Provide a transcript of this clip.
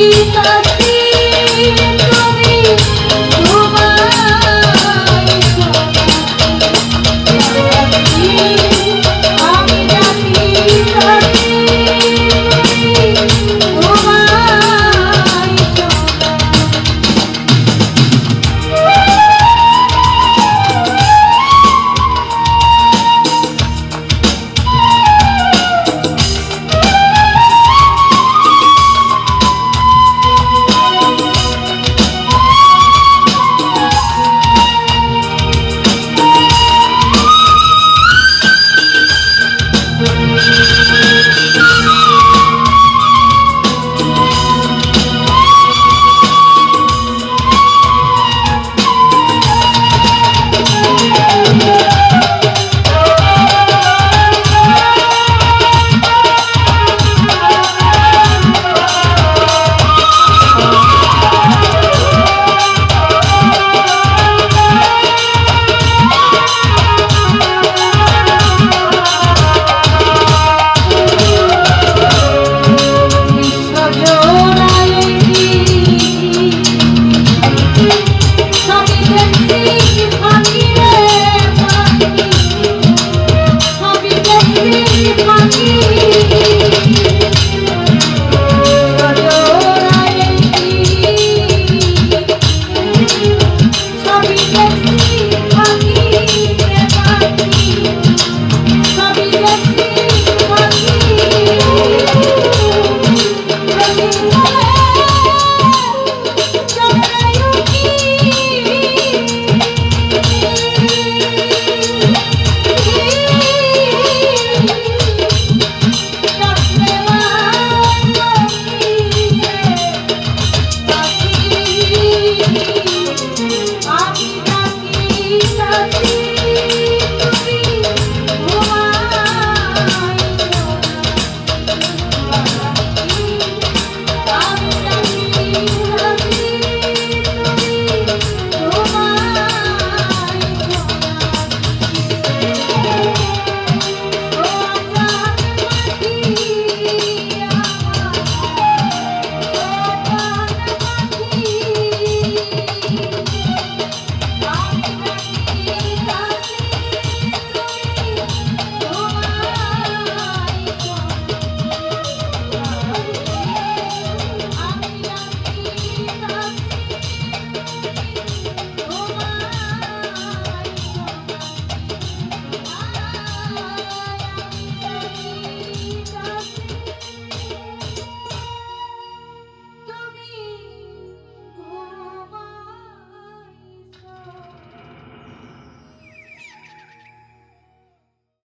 you have been